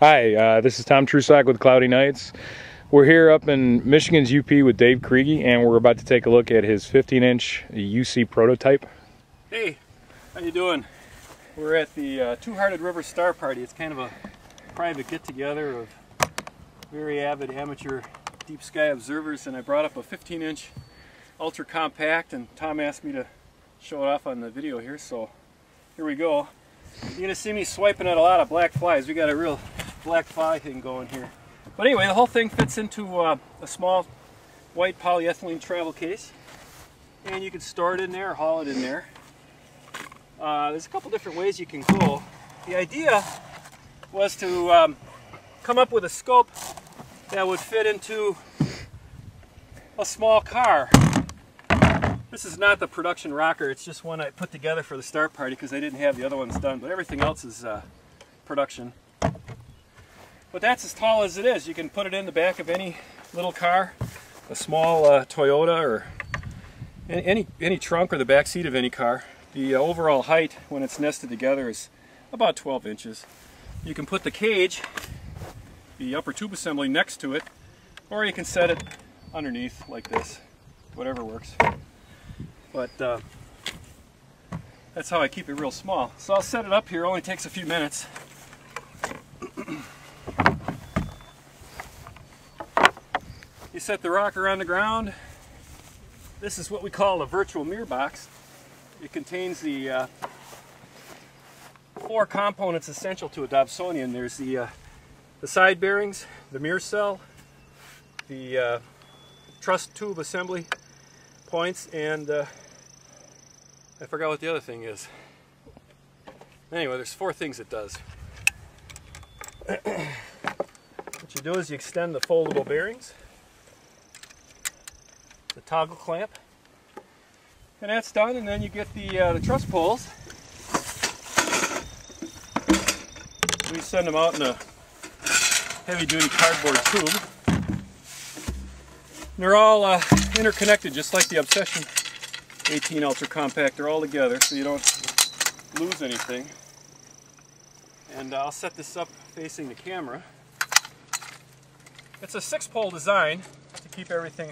Hi, uh, this is Tom Trusock with Cloudy Nights. We're here up in Michigan's UP with Dave Kriege, and we're about to take a look at his 15-inch UC prototype. Hey, how you doing? We're at the uh, Two Hearted River Star Party. It's kind of a private get-together of very avid amateur deep sky observers, and I brought up a 15-inch ultra compact, and Tom asked me to show it off on the video here, so here we go. You're gonna see me swiping at a lot of black flies. We got a real black fly thing going here. But anyway, the whole thing fits into uh, a small white polyethylene travel case. And you can store it in there or haul it in there. Uh, there's a couple different ways you can go. The idea was to um, come up with a scope that would fit into a small car. This is not the production rocker, it's just one I put together for the star Party because I didn't have the other ones done, but everything else is uh, production. But that's as tall as it is. You can put it in the back of any little car, a small uh, Toyota or any, any trunk or the back seat of any car. The uh, overall height when it's nested together is about 12 inches. You can put the cage, the upper tube assembly next to it, or you can set it underneath like this, whatever works. But uh, that's how I keep it real small. So I'll set it up here, only takes a few minutes. You set the rocker on the ground. This is what we call a virtual mirror box. It contains the uh, four components essential to a Dobsonian. There's the, uh, the side bearings, the mirror cell, the uh, truss tube assembly points, and uh, I forgot what the other thing is. Anyway, there's four things it does. what you do is you extend the foldable bearings toggle clamp. And that's done, and then you get the, uh, the truss poles. We send them out in a heavy duty cardboard tube. And they're all uh, interconnected just like the Obsession 18 Ultra Compact. They're all together so you don't lose anything. And I'll set this up facing the camera. It's a six pole design to keep everything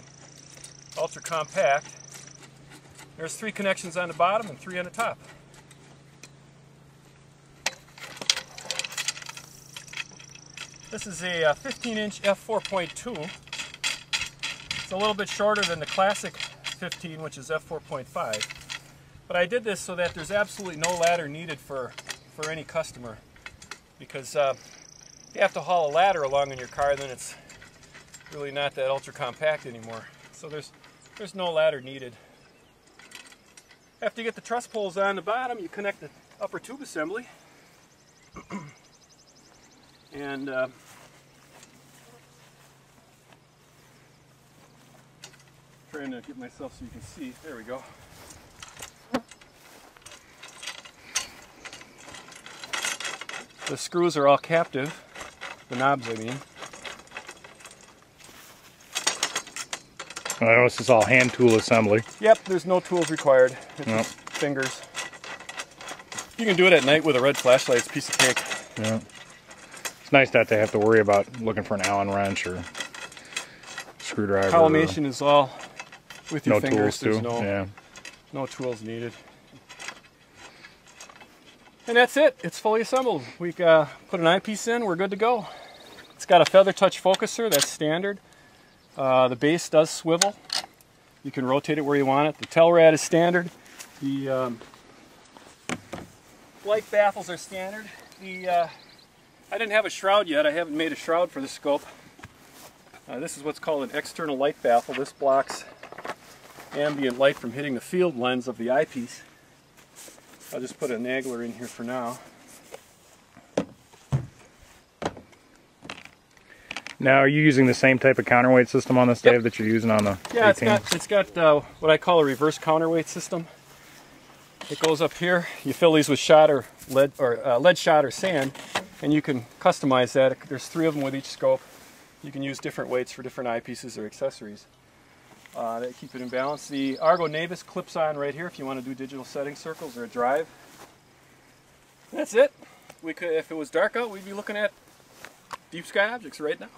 ultra compact. There's three connections on the bottom and three on the top. This is a 15 inch f4.2. It's a little bit shorter than the classic 15 which is f4.5. But I did this so that there's absolutely no ladder needed for, for any customer. Because uh, you have to haul a ladder along in your car then it's really not that ultra compact anymore. So there's there's no ladder needed. After you get the truss poles on the bottom, you connect the upper tube assembly. and uh, trying to get myself so you can see. There we go. The screws are all captive, the knobs I mean. I notice it's all hand tool assembly. Yep, there's no tools required. It's yep. fingers. You can do it at night with a red flashlight. It's a piece of cake. Yeah. It's nice not to have to worry about looking for an Allen wrench or screwdriver. Collimation is all with your no fingers. Tools there's too. no, yeah. no tools needed. And that's it. It's fully assembled. We uh, put an eyepiece in. We're good to go. It's got a feather touch focuser. That's standard. Uh, the base does swivel. You can rotate it where you want it. The Telrad is standard. The um, light baffles are standard. The uh, I didn't have a shroud yet. I haven't made a shroud for the scope. Uh, this is what's called an external light baffle. This blocks ambient light from hitting the field lens of the eyepiece. I'll just put a Nagler in here for now. Now, are you using the same type of counterweight system on this, Dave, yep. that you're using on the Yeah, 18? it's got, it's got uh, what I call a reverse counterweight system. It goes up here. You fill these with shot or lead or uh, lead shot or sand, and you can customize that. There's three of them with each scope. You can use different weights for different eyepieces or accessories. Uh, that keep it in balance. The Argo Navis clips on right here if you want to do digital setting circles or a drive. That's it. We could, if it was dark out, we'd be looking at deep sky objects right now.